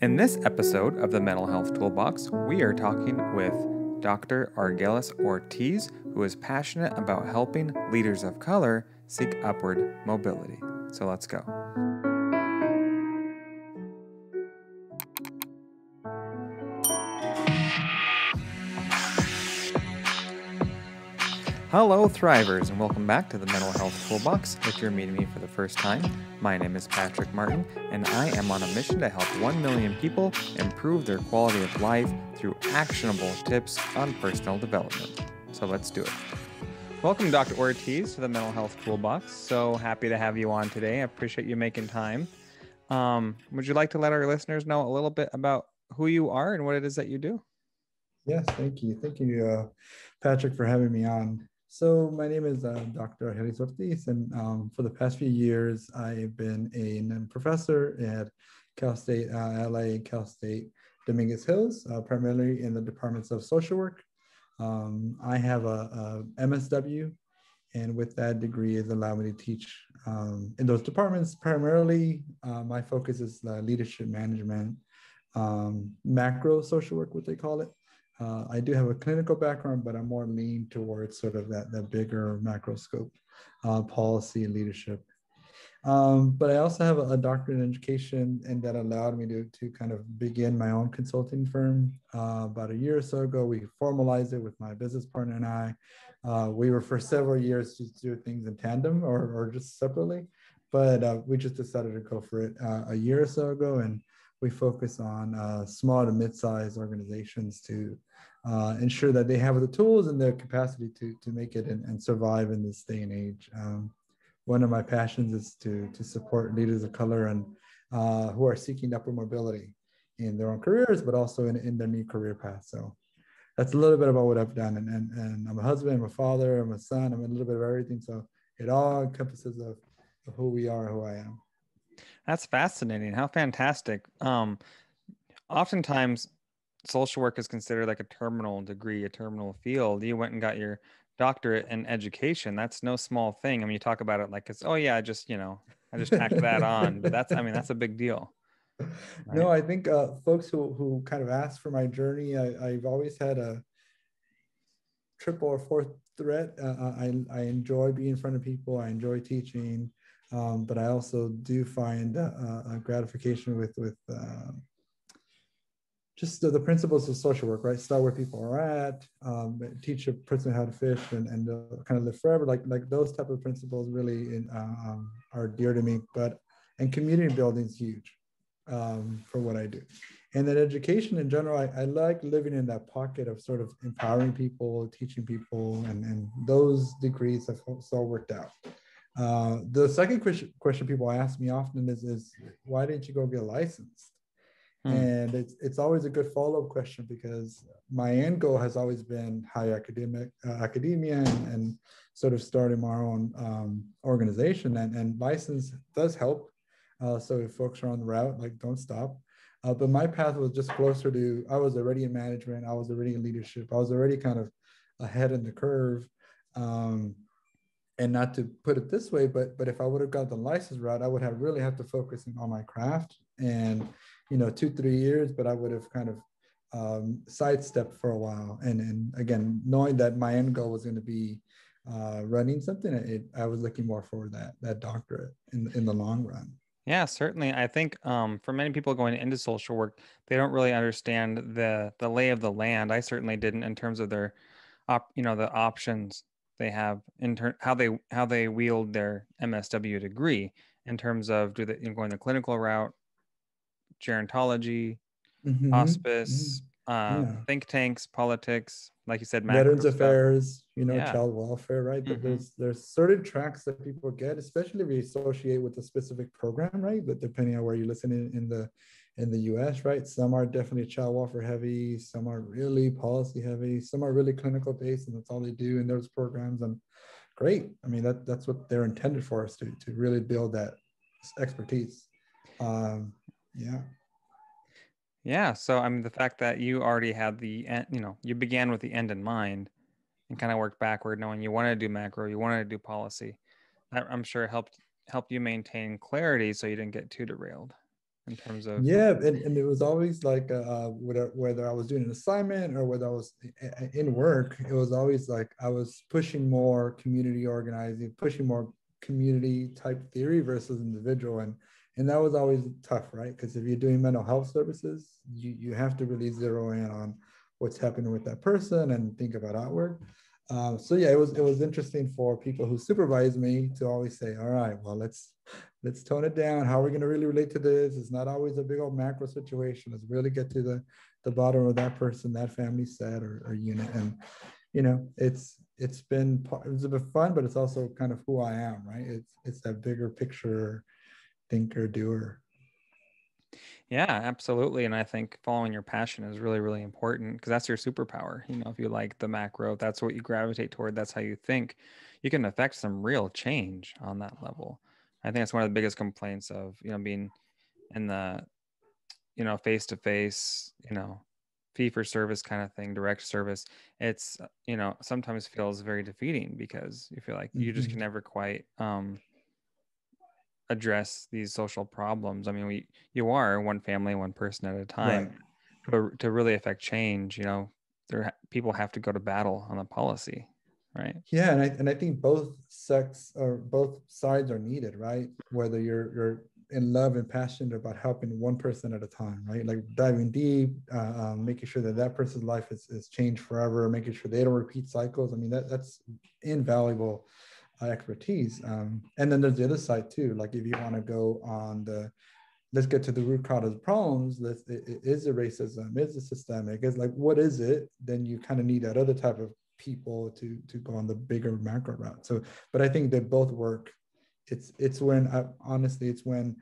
In this episode of the Mental Health Toolbox, we are talking with Dr. Argelis Ortiz, who is passionate about helping leaders of color seek upward mobility. So let's go. Hello, Thrivers, and welcome back to the Mental Health Toolbox. If you're meeting me for the first time, my name is Patrick Martin, and I am on a mission to help 1 million people improve their quality of life through actionable tips on personal development. So let's do it. Welcome, Dr. Ortiz, to the Mental Health Toolbox. So happy to have you on today. I appreciate you making time. Um, would you like to let our listeners know a little bit about who you are and what it is that you do? Yes, thank you. Thank you, uh, Patrick, for having me on. So my name is uh, Dr. Argelis Ortiz, and um, for the past few years, I've been a professor at Cal State uh, LA, Cal State Dominguez Hills, uh, primarily in the departments of social work. Um, I have a, a, MSW, and with that degree, has allowed me to teach um, in those departments. Primarily, uh, my focus is uh, leadership management, um, macro social work, what they call it. Uh, I do have a clinical background, but I'm more lean towards sort of that, that bigger macro scope uh, policy and leadership. Um, but I also have a, a, doctorate in education, and that allowed me to, to kind of begin my own consulting firm. Uh, about a year or so ago, we formalized it with my business partner and I. Uh, we were for several years just do things in tandem or, or just separately, but uh, we just decided to go for it a year or so ago, and we focus on uh, small to mid-sized organizations to uh, ensure that they have the tools and the capacity to, to make it and, and survive in this day and age. Um, one of my passions is to, to support leaders of color and uh, who are seeking upward mobility in their own careers, but also in, in their new career path. So that's a little bit about what I've done. And, and, and I'm a husband, I'm a father, I'm a son, I'm a little bit of everything. So it all encompasses of, of who we are, who I am. That's fascinating. How fantastic. Um, oftentimes social work is considered like a terminal degree, a terminal field. You went and got your doctorate in education. That's no small thing. I mean, you talk about it like it's, oh yeah, I just, you know, I just tacked that on. But that's, I mean, that's a big deal. Right? No, I think uh, folks who, who kind of ask for my journey, I, I've always had a triple or fourth threat. Uh I, I enjoy being in front of people. I enjoy teaching. Um, but I also do find uh, a gratification with, with uh, just the, the, principles of social work, right? Start where people are at, um, teach a person how to fish and, and uh, kind of live forever. Like, like those type of principles really in, uh, um, are dear to me, but, and community building is huge um, for what I do. And then education in general, I, I, like living in that pocket of sort of empowering people, teaching people, and, and those degrees have so worked out. Uh, the second question, question people ask me often is, is why didn't you go get licensed? Hmm. And it's, it's always a good follow up question because my end goal has always been high academic uh, academia and, and, sort of starting my own um, organization. And, and license does help. Uh, so if folks are on the route, like don't stop. Uh, but my path was just closer to, I was already in management, I was already in leadership, I was already kind of ahead in the curve. Um, and not to put it this way, but but if I would have got the license route, I would have really have to focus on my craft and you know two three years, but I would have kind of um, sidestepped for a while. And and again, knowing that my end goal was going to be uh, running something, it, I was looking more for that that doctorate in in the long run. Yeah, certainly. I think um, for many people going into social work, they don't really understand the the lay of the land. I certainly didn't in terms of their, op, you know, the options they have in ter- how they how they wield their MSW degree in terms of do they you know, going the clinical route, gerontology, mm-hmm. hospice, mm-hmm. Uh, yeah. think tanks, politics, like you said, veterans affairs, you know, yeah. child welfare, right? Mm-hmm. There's there's certain tracks that people get, especially if you associate with a specific program, right? But depending on where you listen in, in the in the US, right? Some are definitely child welfare heavy, some are really policy heavy, some are really clinical based, and that's all they do in those programs. And great. I mean, that that's what they're intended for us to, to really build that expertise. Um, yeah. Yeah. So, I mean, the fact that you already had the, you know, you began with the end in mind and kind of worked backward, knowing you wanted to do macro, you wanted to do policy, that I'm sure helped help you maintain clarity so you didn't get too derailed. In terms of yeah and, and it was always like uh, uh whether, whether i was doing an assignment or whether i was in work it was always like i was pushing more community organizing pushing more community type theory versus individual and and that was always tough right? Because if you're doing mental health services you you have to really zero in on what's happening with that person and think about outward um, so yeah, it was it was interesting for people who supervise me to always say, all right, well let's let's tone it down. How are we going to really relate to this? It's not always a big old macro situation. Let's really get to the the bottom of that person, that family set or, or unit. And you know, it's it's been it's a bit fun, but it's also kind of who I am, right? It's it's that bigger picture thinker doer. Yeah, absolutely. And I think following your passion is really, really important because that's your superpower. You know, if you like the macro, that's what you gravitate toward, that's how you think, you can affect some real change on that level. I think that's one of the biggest complaints of, you know, being in the, you know, face to face, you know, fee for service kind of thing, direct service. It's, you know, sometimes feels very defeating because you feel like you just mm-hmm. can never quite, um, address these social problems. I mean, we you are one family, one person at a time. Right. To, to really affect change, you know, there people have to go to battle on the policy, right? Yeah, and I and I think both sex or both sides are needed, right? Whether you're you're in love and passionate about helping one person at a time, right? Like diving deep, uh, um, making sure that that person's life is, is changed forever, making sure they don't repeat cycles. I mean, that that's invaluable expertise. Um, and then there's the other side too. Like if you want to go on the, let's get to the root cause of the problems. Let's, it, is it racism? Is it systemic? is like, what is it? Then you kind of need that other type of people to to go on the bigger macro route. So, but I think they both work. It's it's when I, honestly, it's when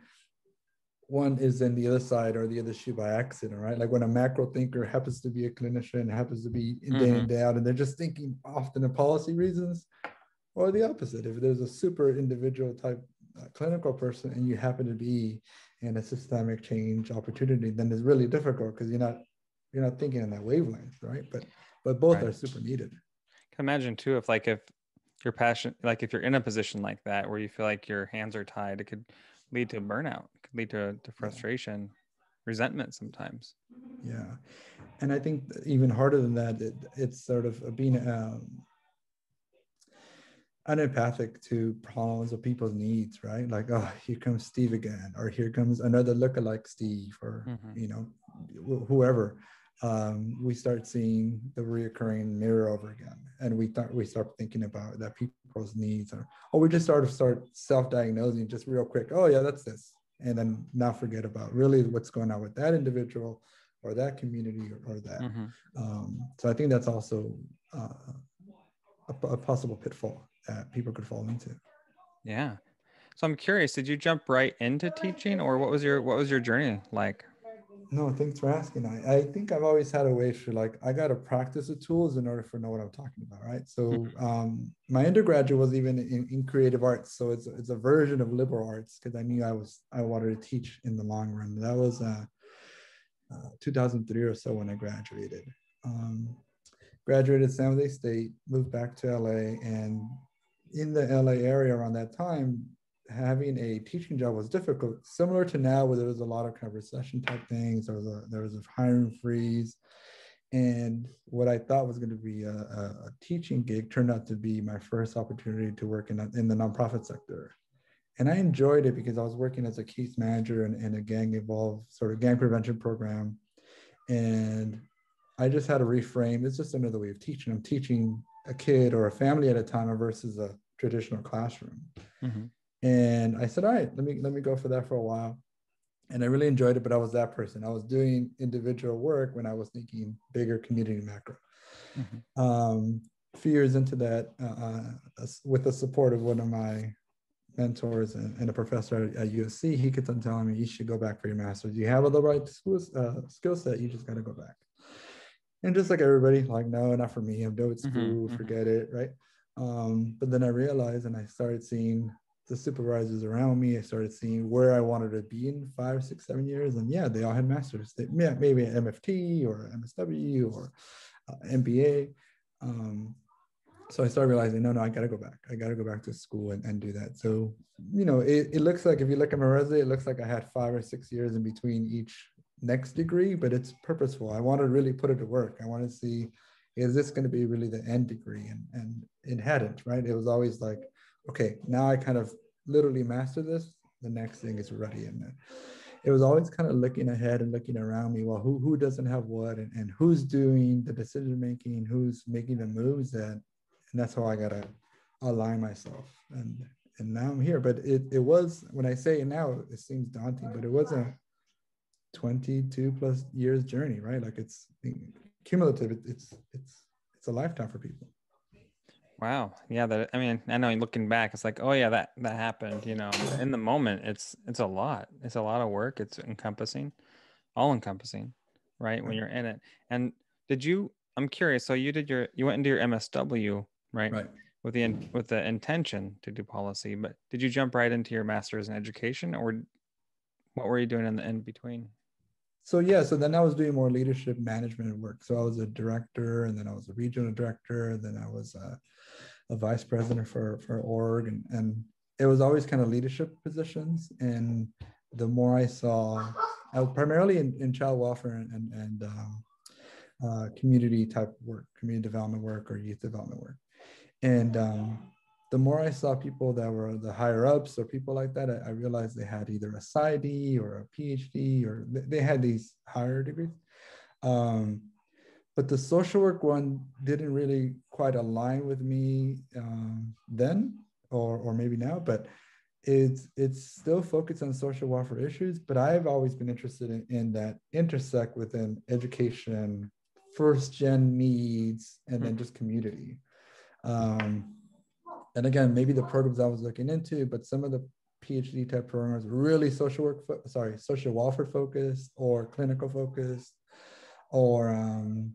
one is in the other side or the other shoe by accident, right? Like when a macro thinker happens to be a clinician, happens to be day mm-hmm. in day out, and they're just thinking often of policy reasons or the opposite. If there's a super individual type uh, clinical person and you happen to be in a systemic change opportunity, then it's really difficult because you're not you're not thinking in that wavelength, right? But but both right. are super needed. Can imagine too if like if your passion like if you're in a position like that where you feel like your hands are tied, it could lead to burnout, it could lead to, to frustration, yeah. resentment sometimes. Yeah. And I think even harder than that, it, it's sort of being um, unempathic to problems of people's needs, right? Like, oh, here comes Steve again, or here comes another lookalike Steve, or mm-hmm. you know, wh- whoever. Um, we start seeing the reoccurring mirror over again, and we start we start thinking about that people's needs, or or we just sort of start self-diagnosing just real quick. Oh yeah, that's this, and then not forget about really what's going on with that individual or that community or, or that. Mm-hmm. Um, so I think that's also uh, a, a possible pitfall that people could fall into. Yeah. So I'm curious, did you jump right into teaching or what was your what was your journey like? No, thanks for asking. I, I think I've always had a way to like I gotta practice the tools in order for know what I'm talking about, right? So mm-hmm. um, my undergraduate was even in, in creative arts, so it's it's a version of liberal arts because I knew I was I wanted to teach in the long run. That was uh, uh, 2003 or so when I graduated. Um, graduated San Jose State, moved back to LA, and in the LA area around that time, having a teaching job was difficult, similar to now where there was a lot of kind of recession type things. A, there was a hiring freeze. And what I thought was going to be a, a, teaching gig turned out to be my first opportunity to work in, in the nonprofit sector. And I enjoyed it because I was working as a case manager in, in a gang involved sort of gang prevention program. And I just had to reframe. It's just another way of teaching. I'm teaching a kid or a family at a time versus a traditional classroom. Mm-hmm. And I said, all right, let me let me go for that for a while. And I really enjoyed it, but I was that person. I was doing individual work when I was thinking bigger community macro. Mm-hmm. Um, a few years into that, uh, uh, with the support of one of my mentors and, and a professor at, USC, he kept on telling me, you should go back for your master's. You have all the right uh, skill set, you just got to go back and just like everybody like no not for me i'm done with mm-hmm, school mm-hmm, forget it right um, but then i realized and i started seeing the supervisors around me i started seeing where i wanted to be in five six seven years and yeah they all had masters they, maybe an mft or msw or uh, mba um, so I started realizing, no, no, I got to go back. I got to go back to school and, and do that. So, you know, it, it looks like if you look at my resume, it looks like I had five or six years in between each next degree, but it's purposeful. I want to really put it to work. I want to see, is this going to be really the end degree? And, and it hadn't, right? It was always like, okay, now I kind of literally master this. The next thing is ready. And uh, it was always kind of looking ahead and looking around me. Well, who, who doesn't have what and, and who's doing the decision making, who's making the moves that and that's how I gotta align myself. And and now I'm here. But it it was when I say it now, it seems daunting, but it was a 22 plus years journey, right? Like it's cumulative. it's it's it's a lifetime for people. Wow. Yeah. That I mean, I know looking back, it's like, oh yeah, that that happened. You know, in the moment, it's it's a lot. It's a lot of work. It's encompassing, all encompassing, right? When you're in it. And did you? I'm curious. So you did your you went into your MSW right? Right. With the with the intention to do policy, but did you jump right into your master's in education, or what were you doing in the in between? So yeah, so then I was doing more leadership management work. So I was a director, and then I was a regional director, then I was a, a vice president for for org, and and it was always kind of leadership positions. And the more I saw, I was primarily in, in child welfare and and, and um, uh, community type work, community development work, or youth development work. And um, the more I saw people that were the higher ups or people like that, I, I realized they had either a PsyD or a PhD or they had these higher degrees. Um, but the social work one didn't really quite align with me um, then, or or maybe now. But it's it's still focused on social welfare issues. But I've always been interested in, in that intersect within education, first gen needs, and then hmm. just community. Um, and again, maybe the programs I was looking into, but some of the PhD type programs really social work, fo- sorry, social welfare focused or clinical focused, or um,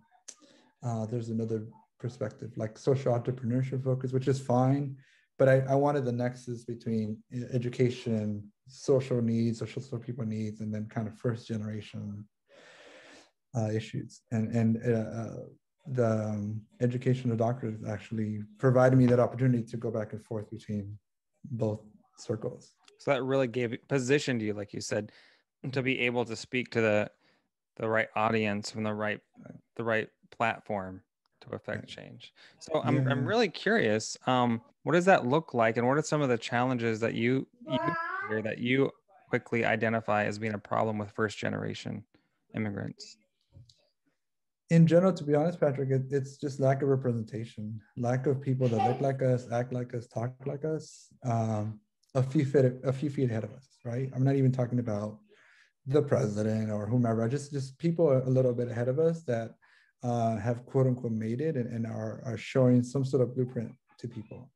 uh, there's another perspective like social entrepreneurship focus, which is fine. But I, I wanted the nexus between education, social needs, social, social people needs, and then kind of first generation uh, issues. And and uh, uh the um, educational doctors actually provided me that opportunity to go back and forth between both circles. So that really gave positioned you, like you said, to be able to speak to the the right audience from the right the right platform to affect change. So I'm yeah. I'm really curious. Um, what does that look like, and what are some of the challenges that you you hear that you quickly identify as being a problem with first generation immigrants? In general, to be honest, Patrick, it, it's just lack of representation, lack of people that look like us, act like us, talk like us, um, a few feet, a few feet ahead of us, right? I'm not even talking about the president or whomever, just just people a little bit ahead of us that uh, have quote unquote made it and, and are, are showing some sort of blueprint to people.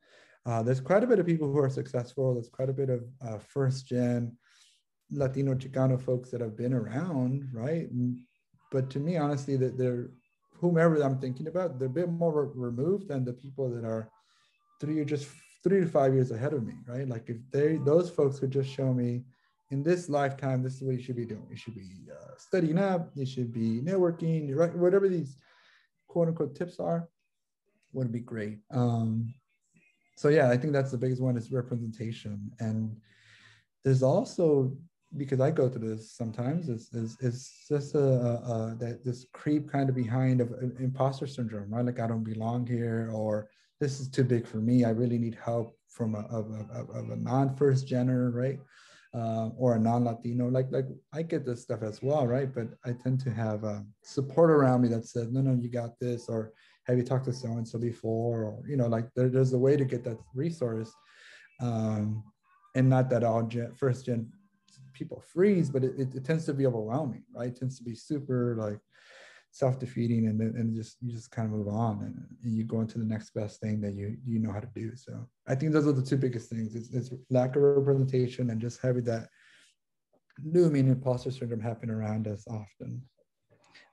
Uh, there's quite a bit of people who are successful. There's quite a bit of uh, first gen Latino Chicano folks that have been around, right? But to me, honestly, that they're whomever I'm thinking about, they're a bit more removed than the people that are three or just three to five years ahead of me, right? Like if they those folks could just show me in this lifetime, this is what you should be doing. You should be uh, studying up. You should be networking. Right, whatever these quote unquote tips are, would be great. Um, so yeah, I think that's the biggest one is representation, and there's also because I go through this sometimes is is, is just a, a, that this creep kind of behind of imposter syndrome, right? Like I don't belong here, or this is too big for me. I really need help from a of a, of a non first gener, right? Uh, or a non Latino. Like like I get this stuff as well, right? But I tend to have uh, support around me that says, no, no, you got this, or have you talked to so and so before, or you know, like there, there's a way to get that resource. Um, and not that all gen, first gen people freeze, but it, it, it, tends to be overwhelming, right? It tends to be super like self-defeating and then and just you just kind of move on and, and, you go into the next best thing that you you know how to do. So I think those are the two biggest things. It's, it's lack of representation and just having that looming imposter syndrome happen around us often.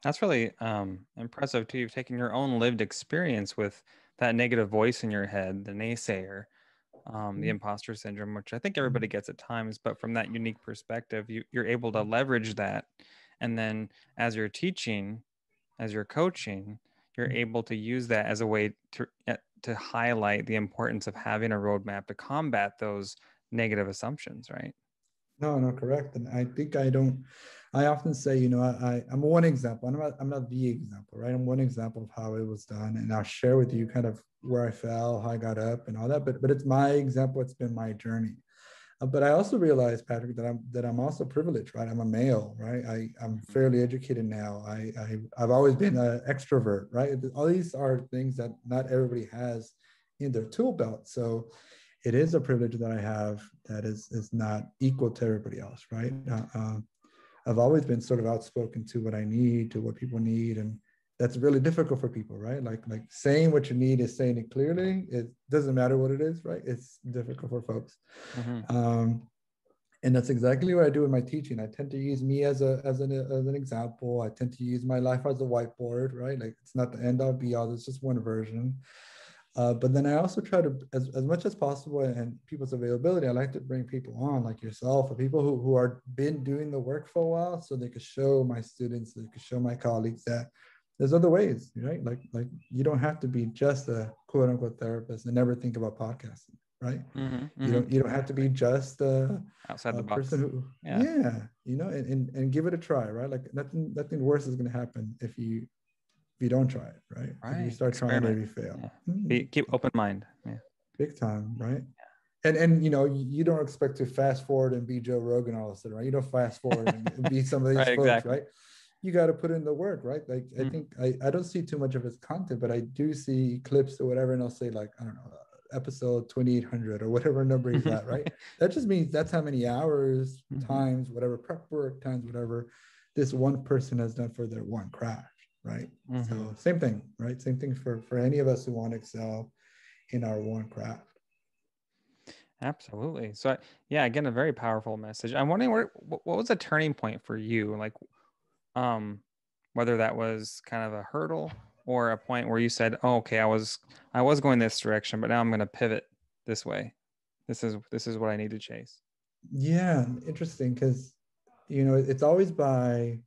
That's really um, impressive too. You've taken your own lived experience with that negative voice in your head, the naysayer, um, the mm-hmm. imposter syndrome, which I think everybody mm-hmm. gets at times, but from that unique perspective, you, you're able to mm-hmm. leverage that. And then as you're teaching, as you're coaching, you're able to use that as a way to to highlight the importance of having a roadmap to combat those negative assumptions, right? No, no, correct. And I think I don't. I often say, you know, I, I'm one example. I'm not. I'm not the example, right? I'm one example of how it was done, and I'll share with you kind of where I fell, how I got up, and all that. But but it's my example. It's been my journey. Uh, but I also realize, Patrick, that I'm that I'm also privileged, right? I'm a male, right? I I'm mm-hmm. fairly educated now. I, I I've always been an extrovert, right? All these are things that not everybody has in their tool belt. So it is a privilege that I have that is is not equal to everybody else, right? Uh, uh, I've always been sort of outspoken to what I need, to what people need, and that's really difficult for people, right? Like like saying what you need is saying it clearly. It doesn't matter what it is, right? It's difficult for folks. Mm-hmm. Um, and that's exactly what I do in my teaching. I tend to use me as a as an as an example. I tend to use my life as a whiteboard, right? Like it's not the end all be all. It's just one version. Uh, but then I also try to, as, as much as possible, and people's availability, I like to bring people on like yourself or people who, who are been doing the work for a while so they could show my students, they could show my colleagues that there's other ways, right? Like like you don't have to be just a quote unquote therapist and never think about podcasting, right? Mm-hmm, mm-hmm. You don't you don't have to be just a, outside a the box. person who yeah. yeah, you know, and, and and give it a try, right? Like nothing nothing worse is gonna happen if you if you don't try it, right? Right. If you start trying, maybe fail. Yeah. Mm-hmm. Be, keep open mind. Yeah. Big time, right? Yeah. And and you know you don't expect to fast forward and be Joe Rogan all of a sudden, right? You don't fast forward and be some of these right, folks, exactly. right? you got to put in the work, right? Like mm-hmm. I think I, I don't see too much of his content, but I do see clips or whatever, and I'll say like I don't know episode 2800 or whatever number he's at, right? that just means that's how many hours, mm-hmm. times, whatever prep work, times, whatever this one person has done for their one craft, right? Mm-hmm. So same thing, right? Same thing for for any of us who want to excel in our one craft. Absolutely. So yeah, again, a very powerful message. I'm wondering where what was a turning point for you? Like um, whether that was kind of a hurdle or a point where you said, "Oh, okay, I was I was going this direction, but now I'm going to pivot this way. This is this is what I need to chase." Yeah, interesting because you know it's always by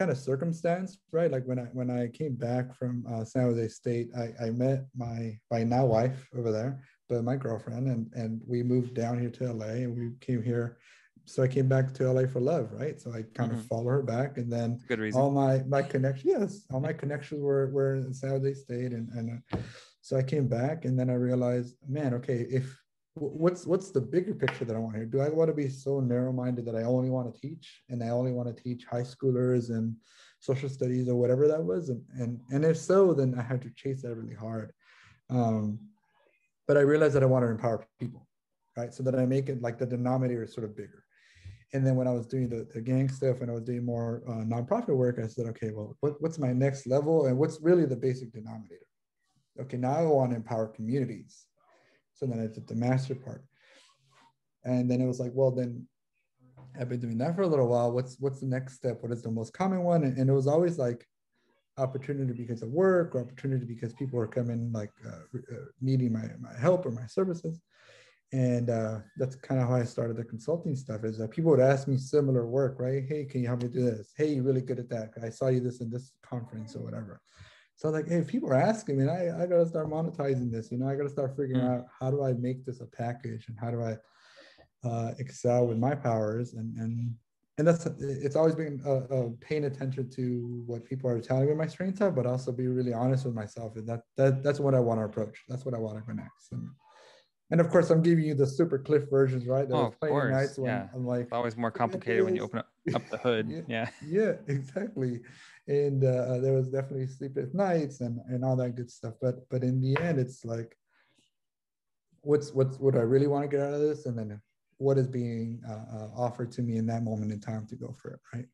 kind of circumstance, right? Like when I when I came back from uh, San Jose State, I, I met my my now wife over there, but my girlfriend, and and we moved down here to LA, and we came here so I came back to LA for love, right? So I kind mm-hmm. of follow her back, and then good reason. All my my connections, yes, all my connections were were in San Jose State, and and uh, so I came back, and then I realized, man, okay, if what's what's the bigger picture that I want here? Do I want to be so narrow minded that I only want to teach, and I only want to teach high schoolers and social studies or whatever that was, and and and if so, then I had to chase that really hard. Um, but I realized that I want to empower people, right? So that I make it like the denominator is sort of bigger and then when I was doing the, the gang stuff and I was doing more uh, nonprofit work, I said, okay, well, what, what's my next level and what's really the basic denominator? Okay, now I want to empower communities. So then I did the master part. And then it was like, well, then I've been doing that for a little while. What's what's the next step? What is the most common one? And, and it was always like opportunity because of work or opportunity because people are coming like uh, uh, needing my, my help or my services and uh, that's kind of how I started the consulting stuff. Is that people would ask me similar work, right? Hey, can you help me do this? Hey, you're really good at that. I saw you this in this conference or whatever. So like, hey, people are asking me, I, I got to start monetizing this. You know, I got to start figuring mm. out how do I make this a package and how do I uh, excel with my powers and and and that's it's always been uh, uh, paying attention to what people are telling me my strengths are, but also be really honest with myself. And that that that's what I want to approach. That's what I want to go next. And and of course, I'm giving you the super cliff versions, right? That oh, of course. Nights when yeah. I'm like, it's always more complicated when you open up, up the hood. yeah, yeah, yeah, exactly. And uh, there was definitely sleepless nights and and all that good stuff. But but in the end, it's like, what's what's what I really want to get out of this, and then what is being uh, uh, offered to me in that moment in time to go for it, right?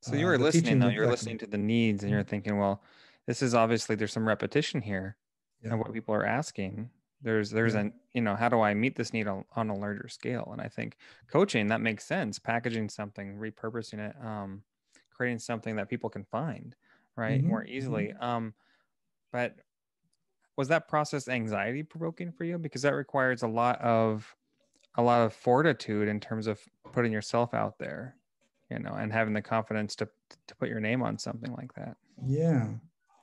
So you uh, were listening though. You're listening to the needs, and you're thinking, well, this is obviously there's some repetition here, yeah. and what people are asking there's there's an you know how do i meet this need on, on, a larger scale and i think coaching that makes sense packaging something repurposing it um, creating something that people can find right mm-hmm. more easily mm-hmm. um, but was that process anxiety provoking for you because that requires a lot of a lot of fortitude in terms of putting yourself out there you know and having the confidence to to put your name on something like that yeah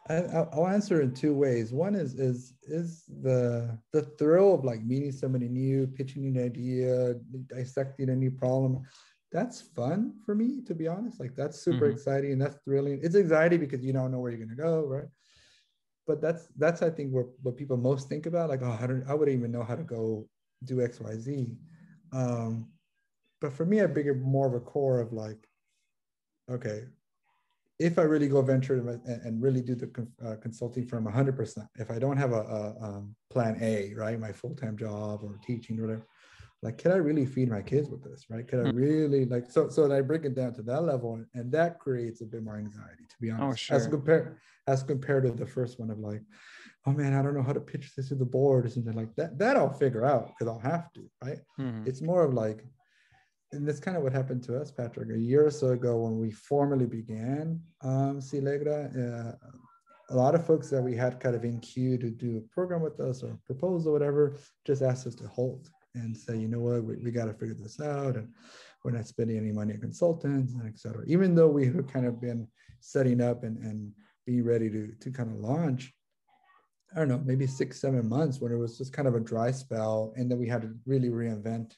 I, will answer in two ways. One is is is the the thrill of like meeting somebody new, pitching an idea, dissecting a new problem. That's fun for me, to be honest. Like that's super mm-hmm. exciting and that's thrilling. It's anxiety because you don't know where you're gonna go, right? But that's that's I think what what people most think about. Like, oh, I don't I wouldn't even know how to go do X Y Z. Um, but for me, I bigger more of a core of like, okay, if I really go venture and, and really do the uh, consulting firm 100%, if I don't have a, a, a plan A, right, my full time job or teaching or whatever, like, can I really feed my kids with this, right? Can I hmm. really like so? So I break it down to that level, and, and that creates a bit more anxiety, to be oh, honest. Oh, sure. As compared as compared to the first one of like, oh man, I don't know how to pitch this to the board or something like that. That I'll figure out because I'll have to, right? Mm-hmm. It's more of like, and that's kind of what happened to us, Patrick, a year or so ago when we formally began um, Silegra. Uh, a lot of folks that we had kind of in queue to do a program with us or propose or whatever just asked us to hold and say, you know what, we, we got to figure this out. And we're not spending any money on consultants, and et cetera. Even though we have kind of been setting up and, and being ready to, to kind of launch, I don't know, maybe six, seven months when it was just kind of a dry spell. And then we had to really reinvent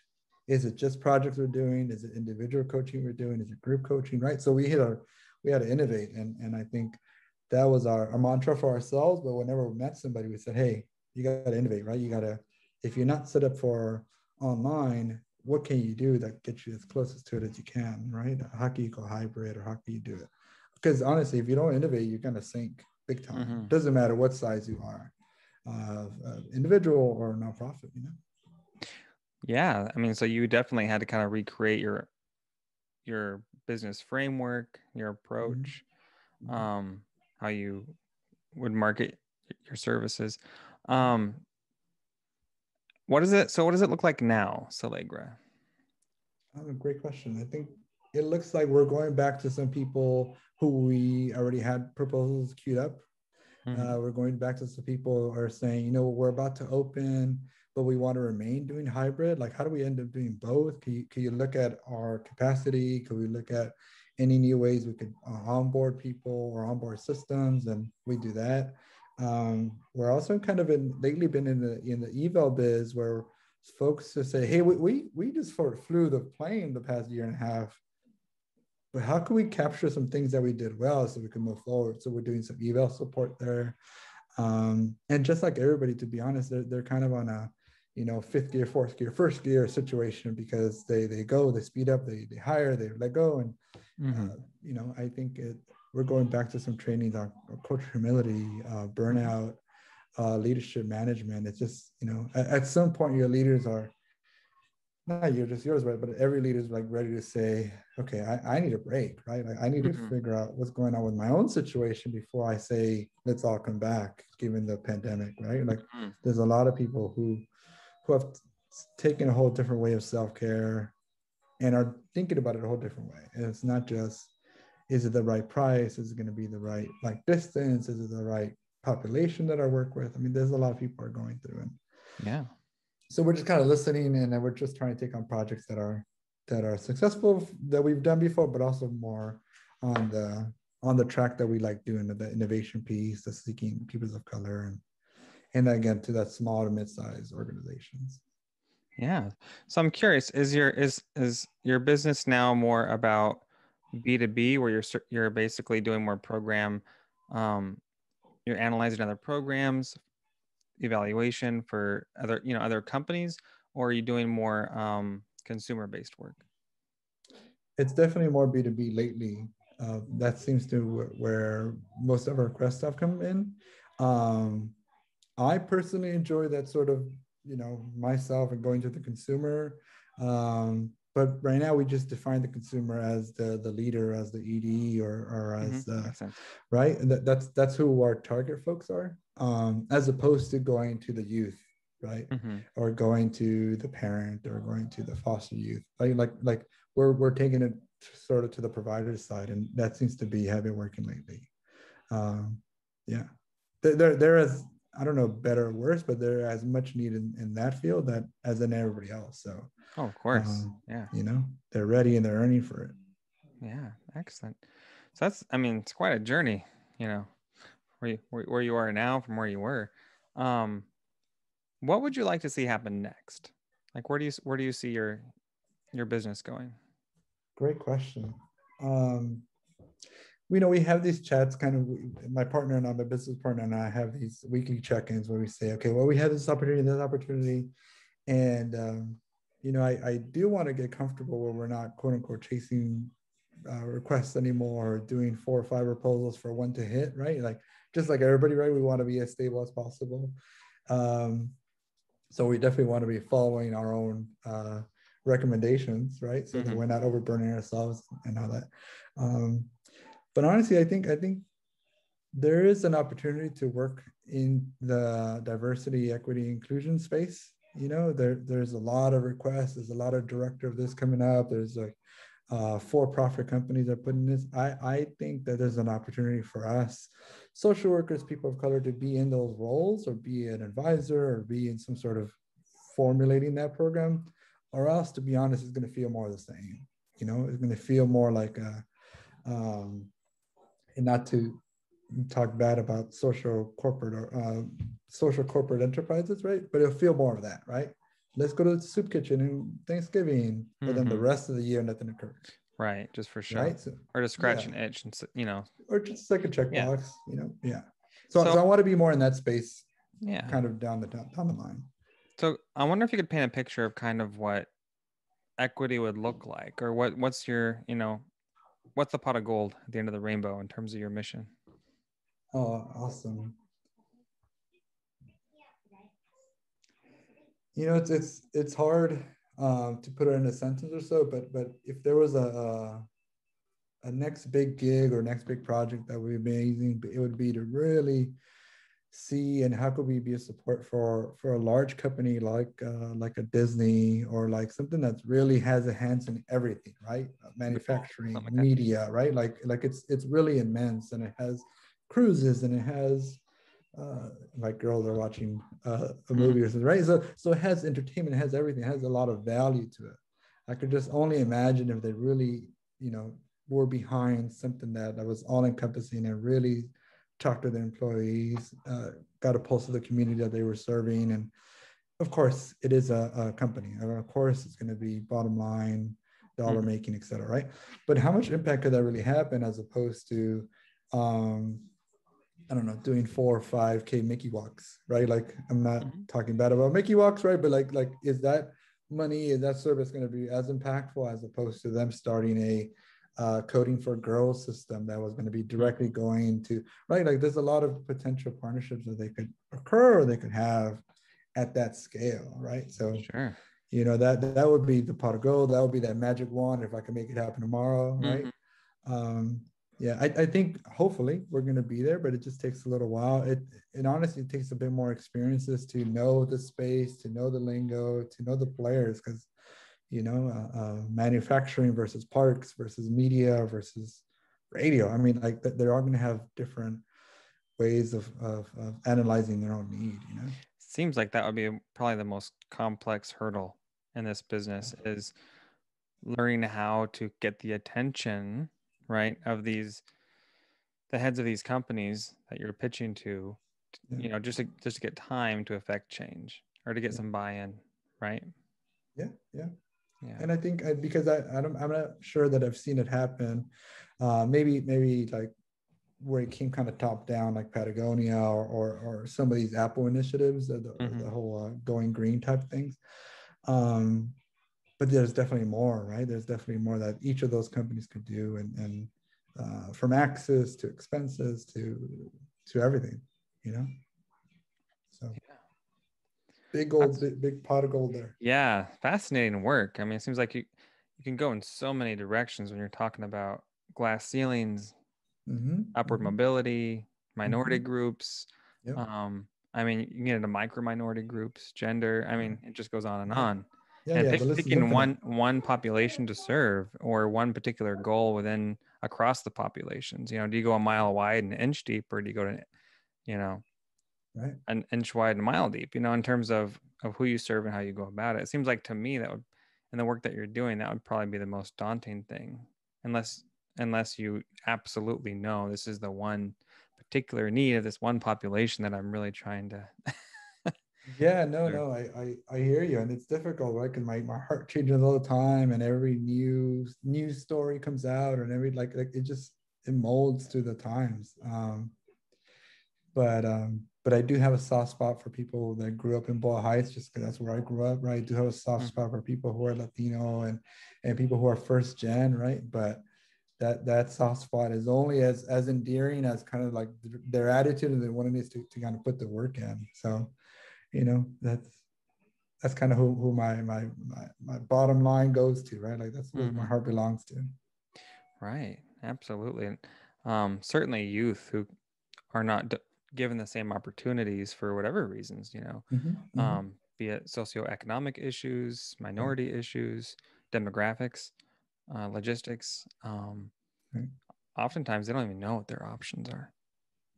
is it just projects we're doing? Is it individual coaching we're doing? Is it group coaching? Right. So we hit our, we had to innovate. And, and I think that was our, our mantra for ourselves. But whenever we met somebody, we said, hey, you got to innovate, right? You got to, if you're not set up for online, what can you do that gets you as closest to it as you can, right? How can you go hybrid or how can you do it? Because honestly, if you don't innovate, you're going to sink big time. Mm-hmm. Doesn't matter what size you are, uh, uh, individual or nonprofit, you know? Yeah, I mean, so you definitely had to kind of recreate your your business framework, your mm-hmm. approach, mm-hmm. um, how you would market your services. Um, what is it? So, what does it look like now, Silegra? Oh, great question. I think it looks like we're going back to some people who we already had proposals queued up. Mm-hmm. Uh, we're going back to some people who are saying, you know, we're about to open but we want to remain doing hybrid like how do we end up doing both? Can you, can you look at our capacity? Can we look at any new ways we could uh, onboard people or onboard systems? And we do that. Um, we're also kind of in lately been in the in the eval biz where folks just say hey we, we we just flew the plane the past year and a half but how can we capture some things that we did well so we can move forward? So we're doing some eval support there. Um, and just like everybody to be honest they're, they're kind of on a you know fifth gear fourth gear first gear situation because they they go they speed up they, they hire they let go and mm-hmm. uh, you know i think it, we're going back to some trainings on culture humility uh, burnout uh, leadership management it's just you know at, at, some point your leaders are not you're just yours right but every leader is like ready to say okay i, I need a break right like i need mm-hmm. to figure out what's going on with my own situation before i say let's all come back given the pandemic right like mm-hmm. there's a lot of people who who have taken a whole different way of self-care and are thinking about it a whole different way. And it's not just is it the right price? Is it going to be the right like distance? Is it the right population that I work with? I mean, there's a lot of people are going through and yeah. So we're just kind of listening and we're just trying to take on projects that are that are successful that we've done before, but also more on the on the track that we like doing the innovation piece, the seeking peoples of color and and again to that small to mid-sized organizations. Yeah. So i'm curious is your is is your business now more about b2b where you're you're basically doing more program um, you're analyzing other programs evaluation for other you know other companies or are you doing more um, consumer based work? It's definitely more b2b lately. Uh, that seems to where most of our requests have come in. Um, I personally enjoy that sort of, you know, myself and going to the consumer. Um, but right now we just define the consumer as the the leader, as the ED, or or as mm-hmm. uh, right, and that, that's that's who our target folks are, um, as opposed to going to the youth, right, mm-hmm. or going to the parent, or going to the foster youth. Like like like we're we're taking it sort of to the provider side, and that seems to be having working lately. Um, yeah, there there is I don't know better or worse, but they're as much need in, in that field that as in everybody else. So oh, of course, um, yeah, you know they're ready and they're earning for it. Yeah, excellent. So that's I mean it's quite a journey, you know, where you, where you are now from where you were. Um, what would you like to see happen next? Like, where do you where do you see your your business going? Great question. Um, we know we have these chats kind of my partner and I, my business partner and I have these weekly check-ins where we say, okay, well, we have this opportunity, this opportunity. And um, you know, I, I do want to get comfortable where we're not quote unquote chasing uh, requests anymore or doing four or five proposals for one to hit, right? Like just like everybody, right? We want to be as stable as possible. Um, so we definitely want to be following our own uh, recommendations, right? So mm-hmm. that we're not overburning ourselves and all that. Um, but honestly, I think I think there is an opportunity to work in the diversity, equity, inclusion space. You know, there there's a lot of requests. There's a lot of director of this coming up. There's like uh, for-profit companies are putting this. I I think that there's an opportunity for us, social workers, people of color, to be in those roles or be an advisor or be in some sort of formulating that program, or else, to be honest, it's going to feel more the same. You know, it's going to feel more like a um, and not to talk bad about social corporate or uh, social corporate enterprises, right? But it'll feel more of that, right? Let's go to the soup kitchen and Thanksgiving, but mm-hmm. then the mm-hmm. rest of the year nothing occurs. Right, just for sure. Right, so, or to scratch yeah. an itch, and you know, or just like a checkbox, yeah. you know, yeah. So, so, so, I want to be more in that space, yeah, kind of down the down, down the line. So I wonder if you could paint a picture of kind of what equity would look like, or what what's your you know what's the pot of gold at the end of the rainbow in terms of your mission? Oh, awesome. You know, it's it's it's hard um, to put it in a sentence or so, but but if there was a, a a next big gig or next big project that would be amazing, it would be to really see and how could we be a support for for a large company like uh, like a Disney or like something that really has a hands in everything, right? Uh, manufacturing, like media, right? Like like it's it's really immense and it has cruises and it has uh, like girls are watching uh, a movie or something, right? So so it has entertainment, it has everything, it has a lot of value to it. I could just only imagine if they really, you know, were behind something that, that was all encompassing and really talked to their employees, uh, got a pulse of the community that they were serving. And of course, it is a, a company. Of course, it's going to be bottom line, dollar mm-hmm. making, et cetera, right? But how much impact could that really happen as opposed to, um, I don't know, doing four or five K Mickey walks, right? Like I'm not mm-hmm. talking bad about Mickey walks, right? But like, like is that money, is that service going to be as impactful as opposed to them starting a uh, coding for girls system that was going to be directly going to right like there's a lot of potential partnerships that they could occur or they could have at that scale right? So sure. you know that that would be the pot of gold that would be that magic wand if i can make it happen tomorrow right? Mm-hmm. um yeah I, I think hopefully we're going to be there but it just takes a little while. It it honestly takes a bit more experiences to know the space to know the lingo to know the players because you know, uh, uh, manufacturing versus parks versus media versus radio. I mean, like they're all going to have different ways of, of, of, analyzing their own need, you know? Seems like that would be probably the most complex hurdle in this business is learning how to get the attention, right, of these, the heads of these companies that you're pitching to, yeah. you know, just to, just to get time to affect change or to get yeah. some buy-in, right? Yeah, yeah. Yeah. And I think I, because I, I don't, I'm not sure that I've seen it happen. Uh, maybe, maybe like where it came kind of top down, like Patagonia or, or, or some of these Apple initiatives, the, mm-hmm. the whole uh, going green type things. Um, but there's definitely more, right? There's definitely more that each of those companies could do, and, and uh, from access to expenses to to everything, you know. Big gold, big, big, pot of gold there. Yeah, fascinating work. I mean, it seems like you you can go in so many directions when you're talking about glass ceilings, mm-hmm. upward mm-hmm. mobility, minority mm-hmm. groups. Yep. Um, I mean, you can get into micro minority groups, gender. I mean, it just goes on and on. Yeah, and yeah, pick, picking one one population to serve or one particular goal within across the populations. You know, do you go a mile wide and an inch deep, or do you go to, you know, right. an inch wide and a mile deep, you know, in terms of of who you serve and how you go about it. It seems like to me that would in the work that you're doing, that would probably be the most daunting thing. Unless unless you absolutely know this is the one particular need of this one population that I'm really trying to. yeah, no, no, I, I, I hear you, and it's difficult, right? Because my, my heart changes all the time, and every new news story comes out, and every like, like it just it molds to the times. Um, but um, but I do have a soft spot for people that grew up in Boyle Heights, just because that's where I grew up, right? I do have a soft mm-hmm. spot for people who are Latino and and people who are first gen, right? But that that soft spot is only as as endearing as kind of like their attitude and their willingness to, to kind of put the work in. So, you know, that's that's kind of who, who my, my my my bottom line goes to, right? Like that's what mm-hmm. my heart belongs to. Right. Absolutely. Um, certainly youth who are not given the same opportunities for whatever reasons, you know, mm-hmm, mm-hmm. Um, be it socioeconomic issues, minority mm-hmm. issues, demographics, uh, logistics. Um, Oftentimes, they don't even know what their options are.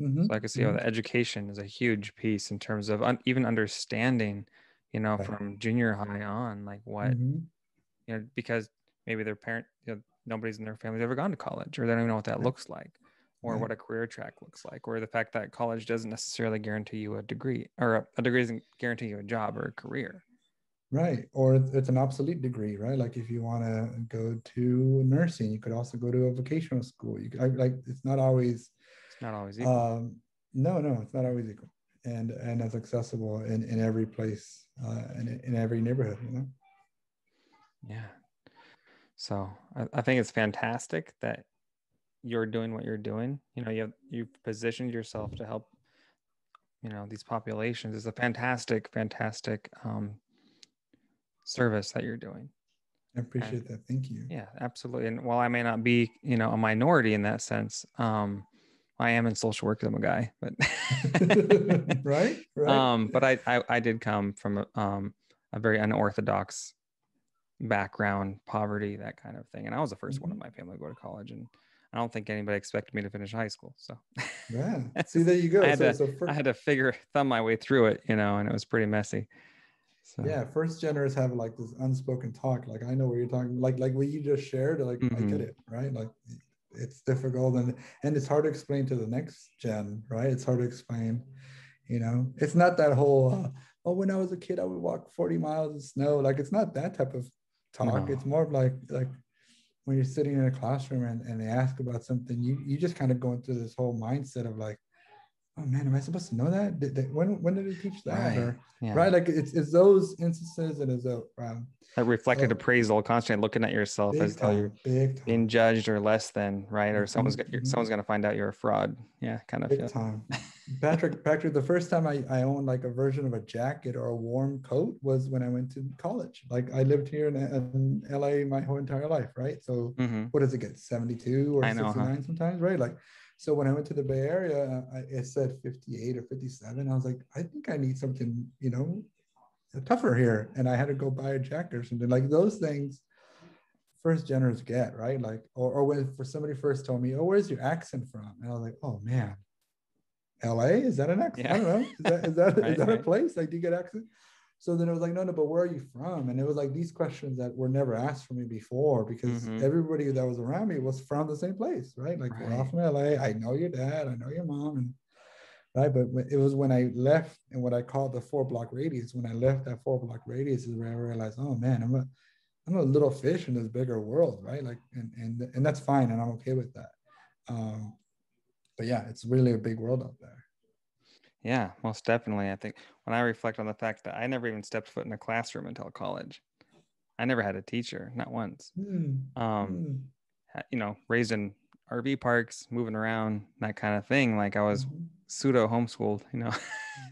Mm-hmm, so I can see how mm-hmm. the education is a huge piece in terms of un- even understanding, you know, right. from junior high on, like what, mm-hmm. you know, because maybe their parent, you know, nobody's in their family's ever gone to college or they don't even know what that looks like or what a career track looks like, or the fact that college doesn't necessarily guarantee you a degree, or a, a degree doesn't guarantee you a job or a career. Right, or it's an obsolete degree, right? Like if you want to go to nursing, you could also go to a vocational school. You could, like it's not always. It's not always equal. Um, no, no, it's not always equal, and and as accessible in in every place, uh, in in every neighborhood, you know. Yeah. So I, I think it's fantastic that you're doing what you're doing you know you have, you've positioned yourself to help you know these populations. Is a fantastic fantastic um, service that you're doing. I appreciate and, that. Thank you. Yeah absolutely. And while i may not be you know a minority in that sense um i am in social work i'm a guy but right? Right. Um but I, I i did come from a, um a very unorthodox background poverty that kind of thing. And i was the 1st mm-hmm. one in my family to go to college and I don't think anybody expected me to finish high school. So yeah, see, there you go. I had, so, to, so for... I had to figure thumb my way through it, you know, and it was pretty messy. So. Yeah, first geners have like this unspoken talk. Like I know what you're talking. Like like what you just shared. Like mm-hmm. I get mm-hmm. it, right? Like it's difficult and and it's hard to explain to the next gen, right? It's hard to explain. You know, it's not that whole. Uh, oh, when I was a kid, I would walk 40 miles in snow. Like it's not that type of talk. No. It's more of like like when you're sitting in a classroom and, and they ask about something, you you just kind of go into this whole mindset of like, oh man, am I supposed to know that? Did, did, when when did they teach that? Right. Or, yeah. right? Like it's, it's those instances and it's a um, that reflected uh, appraisal, constantly looking at yourself as though you're being judged or less than, right? Or someone's mm-hmm. someone's gonna find out you're a fraud. Yeah, kind of. Big time. Patrick, Patrick, the first time I, I owned like a version of a jacket or a warm coat was when I went to college. Like I lived here in, in LA my whole entire life, right? So mm-hmm. what does it get? 72 or know, 69 huh? sometimes, right? Like so when I went to the Bay Area, I, it said 58 or 57. I was like, I think I need something, you know, tougher here. And I had to go buy a jacket or something. Like those things first geners get, right? Like, or, or when for somebody first told me, Oh, where's your accent from? And I was like, Oh man, LA? Is that an accent? Yeah. I don't know. Is that is that, right, is that right. a place? Like, do you get accent? So then it was like, no, no, but where are you from? And it was like these questions that were never asked for me before because mm-hmm. everybody that was around me was from the same place, right? Like right. we're all from LA. I know your dad, I know your mom, and right. But it was when I left and what I called the four block radius. When I left that four block radius is where I realized, oh man, I'm a I'm a little fish in this bigger world, right? Like, and and and that's fine, and I'm okay with that. Um, but yeah, it's really a big world out there. Yeah, most definitely. I think when I reflect on the fact that I never even stepped foot in a classroom until college, I never had a teacher, not once. Mm. Um, mm. you know, raised in RV parks, moving around, that kind of thing. Like I was mm-hmm. pseudo homeschooled, you know,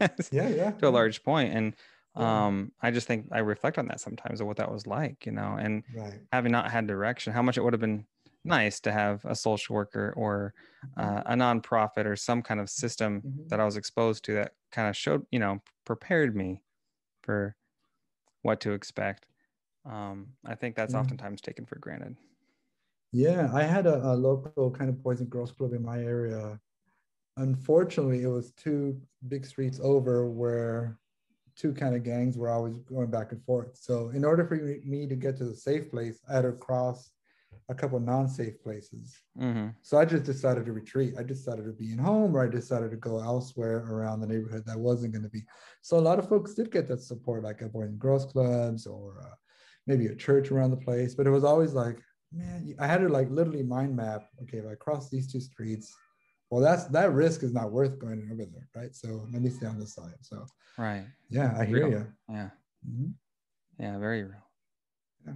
yeah, yeah, to a large point. And um, I just think I reflect on that sometimes of what that was like, you know, and right. having not had direction, how much it would have been nice to have a social worker or mm-hmm. uh, a nonprofit or some kind of system mm-hmm. that I was exposed to that kind of showed, you know, prepared me for what to expect. Um, I think that's yeah. oftentimes taken for granted. Yeah, I had a, a, local kind of boys and girls club in my area. Unfortunately, it was two big streets over where two kind of gangs were always going back and forth. So in order for me to get to the safe place, I had to cross a couple non-safe places. Mm-hmm. So I just decided to retreat. I decided to be in home, or I decided to go elsewhere around the neighborhood that wasn't going to be. So a lot of folks did get that support, like at Boys and Girls Clubs or uh, maybe a church around the place. But it was always like, man, I had to like literally mind map. Okay, if I cross these two streets, well, that's that risk is not worth going over there, right? So let me stay on this side. So right, yeah, I hear real. you. Yeah, mm-hmm. yeah, very real. Yeah,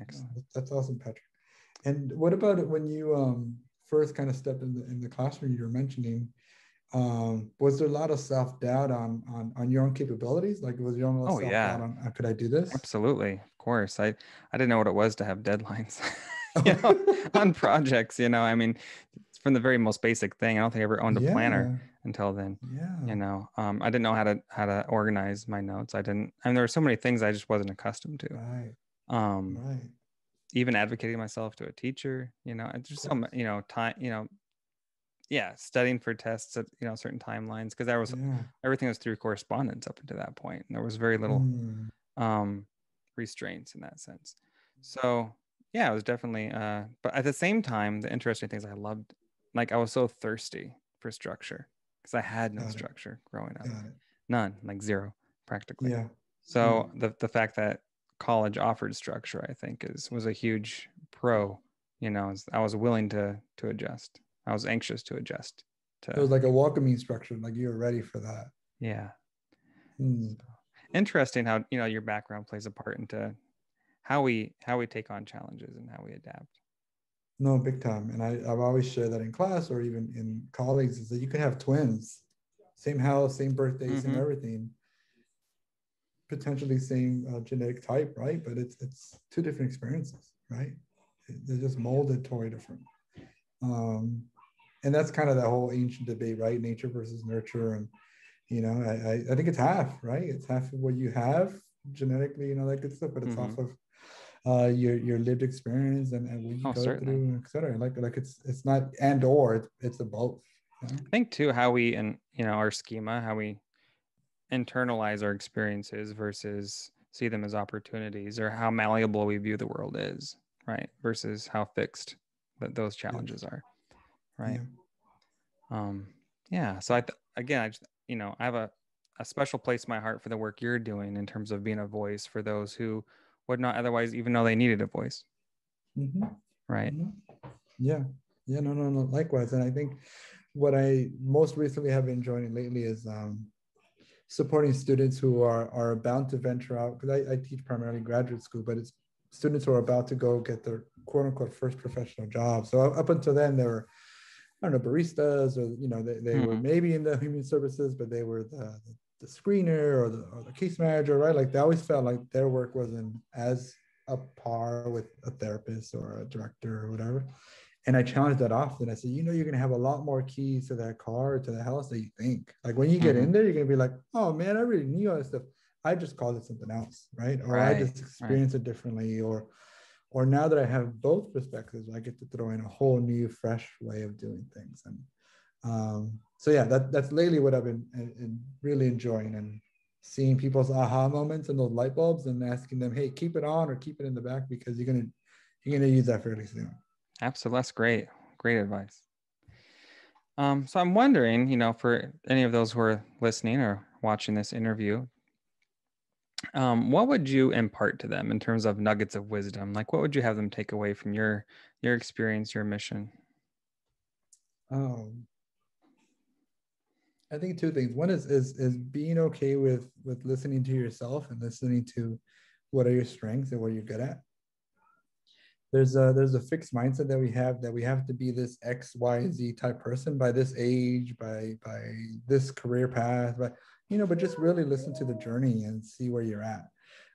excellent. That's awesome, Patrick. And what about it when you um, first kind of stepped in the in the classroom you were mentioning? Um, was there a lot of self doubt on on on your own capabilities? Like was your own oh yeah, on uh, could I do this? Absolutely, of course. I I didn't know what it was to have deadlines. you know, on projects. You know, I mean, from the very most basic thing. I don't think I ever owned a yeah. planner until then. Yeah. You know, um, I didn't know how to how to organize my notes. I didn't. I mean, there were so many things I just wasn't accustomed to. Right. Um, right even advocating myself to a teacher you know it's just some you know time you know yeah studying for tests at you know certain timelines because there was yeah. everything was through correspondence up until that point and there was very little mm. um restraints in that sense. So yeah it was definitely uh but at the same time the interesting things i loved like i was so thirsty for structure because i had no Got structure it. growing up. None like zero practically. Yeah. So the the fact that college offered structure i think is was a huge pro you know i was willing to to adjust. I was anxious to adjust to it was like a welcoming structure like you were ready for that. Yeah. Hmm. interesting how you know your background plays a part into how we how we take on challenges and how we adapt. No big time. And I, i've always shared that in class or even in colleagues is that you can have twins same house same birthday mm-hmm. same everything potentially same uh, genetic type, right? But it's it's two different experiences, right? They're just molded totally different. Um, and that's kind of that whole ancient debate, right? Nature versus nurture, and you know, I I think it's half, right? It's half of what you have genetically, you know, that good stuff, but it's mm-hmm. off of uh, your your lived experience and, and what you oh, go certainly. through, et cetera. Like like it's it's not and or it's it's a both. You know? I think too how we and you know our schema, how we internalize our experiences versus see them as opportunities or how malleable we view the world is right versus how fixed that those challenges are right yeah. um yeah so i th- again i just you know i have a, a special place in my heart for the work you're doing in terms of being a voice for those who would not otherwise even know they needed a voice mm-hmm. right mm-hmm. yeah yeah no no no likewise and i think what i most recently have been joining lately is um supporting students who are, are about to venture out, because I, I teach primarily graduate school, but it's students who are about to go get their quote unquote first professional job. So up until then, they were, I don't know, baristas, or, you know, they, they mm-hmm. were maybe in the human services, but they were the, the, screener or the, or the case manager, right? Like they always felt like their work wasn't as up par with a therapist or a director or whatever. And I challenge that often. I said, you know, you're gonna have a lot more keys to that car, to the house that you think. Like when you get mm-hmm. in there, you're gonna be like, oh man, I really knew all this stuff. I just called it something else, right? Or right. I just experienced right. it differently. Or or now that I have both perspectives, I get to throw in a whole new, fresh way of doing things. And um, so yeah, that that's lately what I've been in, in really enjoying and seeing people's aha moments and those light bulbs and asking them, hey, keep it on or keep it in the back because you're gonna you're gonna use that fairly soon. Absolutely. That's great. Great advice. Um, so I'm wondering, you know, for any of those who are listening or watching this interview, um, what would you impart to them in terms of nuggets of wisdom? Like, what would you have them take away from your your experience, your mission? Um, I think two things. One is is is being okay with with listening to yourself and listening to what are your strengths and what you're good at there's a there's a fixed mindset that we have that we have to be this X, Y, Z type person by this age, by by this career path, but you know, but just really listen to the journey and see where you're at.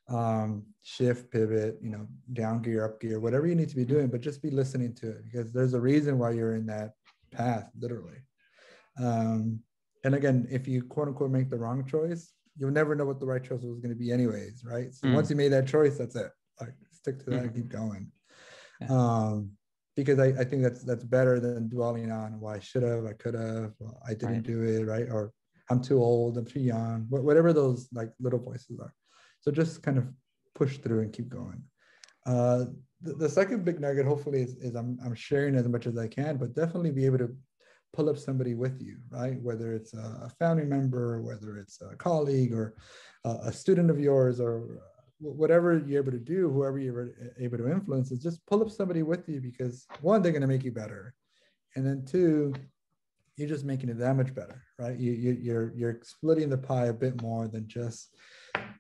Um, shift, pivot, you know, down gear, up gear, whatever you need to be doing, but just be listening to it because there's a reason why you're in that path, literally. Um, and again, if you quote unquote make the wrong choice, you'll never know what the right choice was going to be, anyways, right? So mm. once you made that choice, that's it. Like stick to that mm. and keep going. Um, because I, I think that's that's better than dwelling on well I should have I could have well, I didn't right. do it right or I'm too old I'm too young whatever those like little voices are so just kind of push through and keep going uh, the, the second big nugget, hopefully, is, is I'm, I'm sharing as much as I can, but definitely be able to pull up somebody with you, right? Whether it's a family member, whether it's a colleague or a student of yours, or whatever you're able to do, whoever you're able to influence, is just pull up somebody with you because one, they're going to make you better, and then two, you're just making it that much better, right? You, you you're you're splitting the pie a bit more than just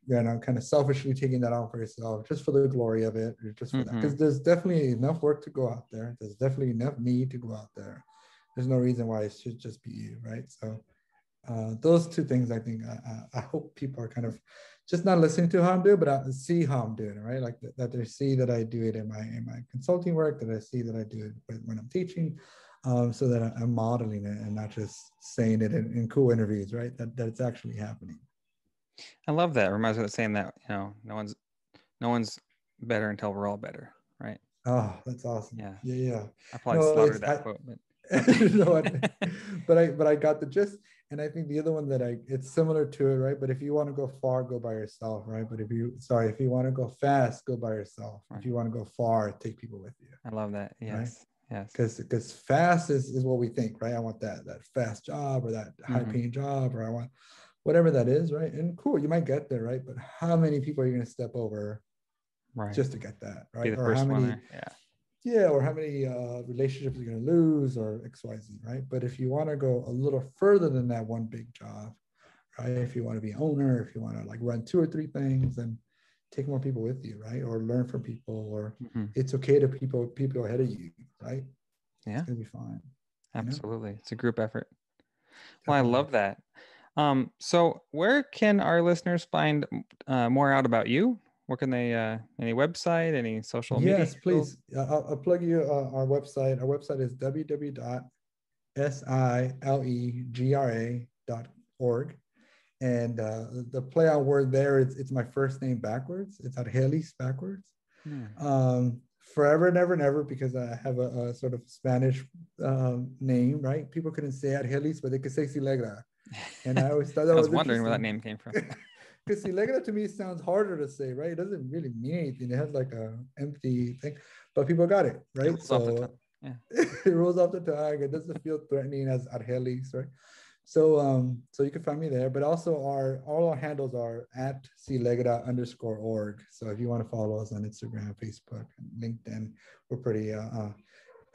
you know kind of selfishly taking that on for yourself just for the glory of it or just for mm-hmm. that because there's definitely enough work to go out there. There's definitely enough need to go out there. There's no reason why it should just be you right? So uh, those two things i think I, I, hope people are kind of just not listening to how i'm doing but I see how i'm doing it right like that, that they see that i do it in my in my consulting work that i see that i do it when i'm teaching um, so that I'm modeling it and not just saying it in, in cool interviews, right? That, that it's actually happening. I love that. It reminds me of saying that, you know, no one's no one's better until we're all better, right? Oh, that's awesome. Yeah. Yeah, yeah. I probably no, slaughtered that I, quote, but no, I, but I but I got the gist. And I think the other one that I it's similar to it, right? But if you want to go far, go by yourself, right? But if you sorry, if you want to go fast, go by yourself. Right. If you want to go far, take people with you. I love that. Yes. Right? Yes. Because because fast is, is what we think, right? I want that that fast job or that high paying mm-hmm. job, or I want whatever that is, right? And cool, you might get there, right? But how many people are you going to step over right. just to get that, right? or how many, yeah. Yeah, or how many uh, relationships are you're going to lose, or X, Y, Z, right? But if you want to go a little further than that one big job, right? If you want to be owner, if you want to like run two or three things, then take more people with you, right? Or learn from people, or mm-hmm. it's okay to people people ahead of you, right? Yeah, it's gonna be fine. Absolutely, you know? it's a group effort. Well, I love that. Um, so where can our listeners find uh, more out about you? Where can they, uh, any website, any social media? Yes, please. I'll, I'll, plug you uh, our website. Our website is www.silegra.org. And uh, the play on word there, it's, it's my first name backwards. It's Argelis backwards. Hmm. Um, forever and ever and ever because I have a, a sort of Spanish um, name, right? People couldn't say Argelis, but they could say Silegra. And I always thought that I was, was wondering where that name came from. Because Silegra to me sounds harder to say, right? It doesn't really mean anything. It has like a empty thing, but people got it, right? It so yeah. it rolls off the tongue. It doesn't feel threatening as Argelis, right? So um, so you can find me there, but also our all our handles are at Silegra underscore org. So if you want to follow us on Instagram, Facebook, LinkedIn, we're pretty uh, uh,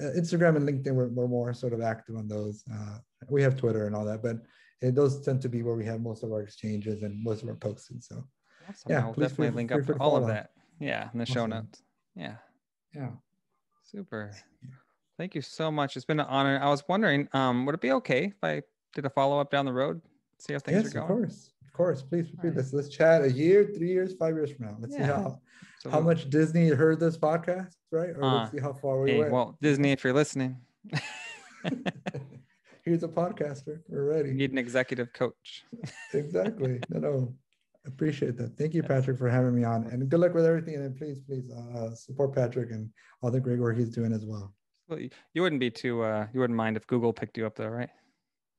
Instagram and LinkedIn, we're, we're more sort of active on those. Uh, we have Twitter and all that, but it, those tend to be where we have most of our exchanges and most of our posting. So awesome. yeah, I'll definitely free, link up all of that. Yeah, in the awesome. show notes. Yeah. Yeah. Super. Thank you so much. It's been an honor. I was wondering, um, would it be okay if I did a follow up down the road? See how things yes, are going. Of course, of course. Please, please right. let's let's chat a year, three years, five years from now. Let's yeah. see how so how much Disney heard this podcast, right? Or uh, let's see how far we hey, went. Well, Disney, if you're listening. Here's a podcaster. We're ready. You need an executive coach. exactly. No, no. Appreciate that. Thank you, Patrick, for having me on. And good luck with everything. And please, please uh, support Patrick and all the great work he's doing as well. well you wouldn't be too, uh, you wouldn't mind if Google picked you up, though, right?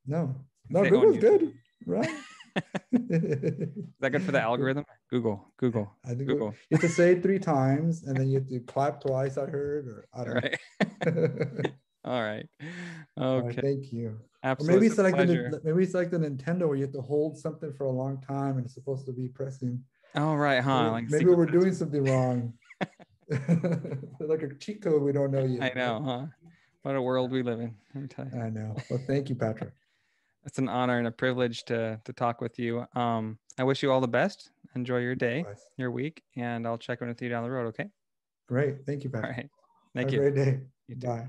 No. No, Google's good, right? Is that good for the algorithm? Google, Google, I think Google. You have to say it three times, and then you have to clap twice. I heard, or I don't right. know. All right. Okay. Right, thank you. Absolutely. Or maybe it's like the, maybe it's like the Nintendo where you have to hold something for a long time and it's supposed to be pressing. All right, huh? Maybe, like maybe we're doing something wrong. like a cheat code we don't know yet. I know, huh? What a world we live in. I know. Well, thank you, Patrick. It's an honor and a privilege to to talk with you. Um, I wish you all the best. Enjoy your day, your week, and I'll check in with you down the road. Okay. Great. Thank you, Patrick. All right. Thank Have you. A great day. You. Bye.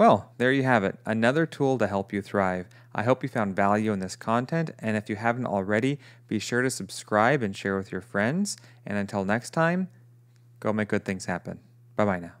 Well, there you have it, another tool to help you thrive. I hope you found value in this content, and if you haven't already, be sure to subscribe and share with your friends. And until next time, go make good things happen. Bye bye now.